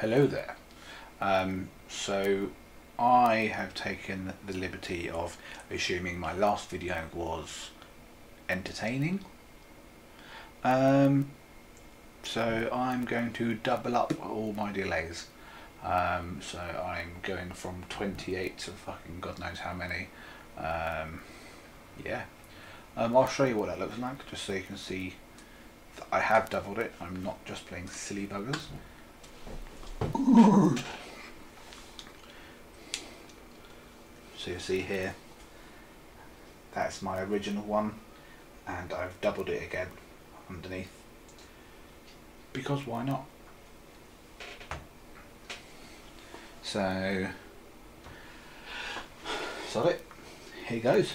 hello there. Um, so I have taken the liberty of assuming my last video was entertaining. Um, so I'm going to double up all my delays. Um, so I'm going from 28 to fucking god knows how many. Um, yeah. Um, I'll show you what that looks like just so you can see I have doubled it. I'm not just playing silly buggers. So you see here, that's my original one and I've doubled it again underneath because why not? So, sod it, here goes.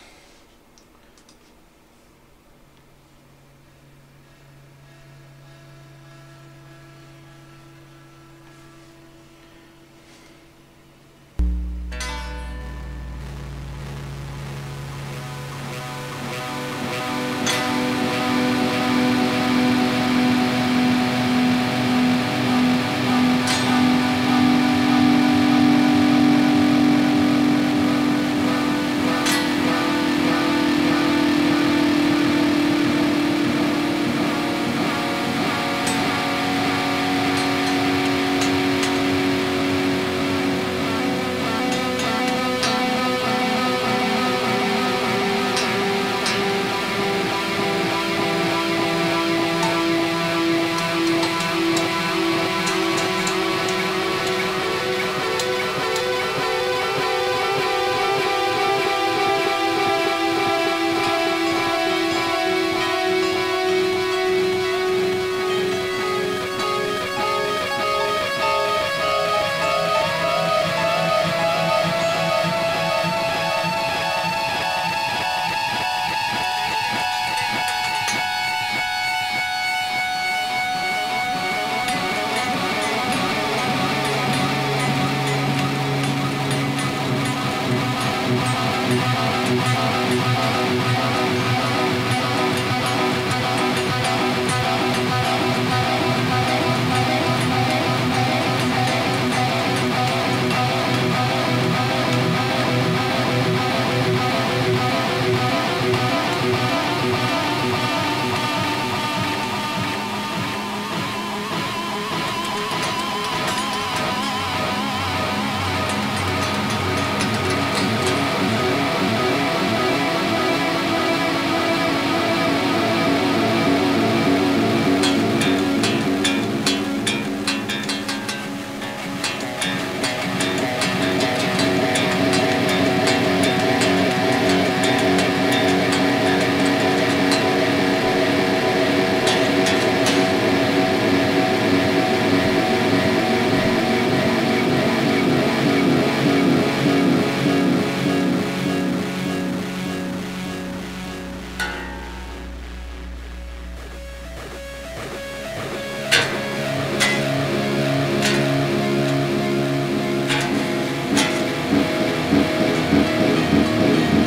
Música Música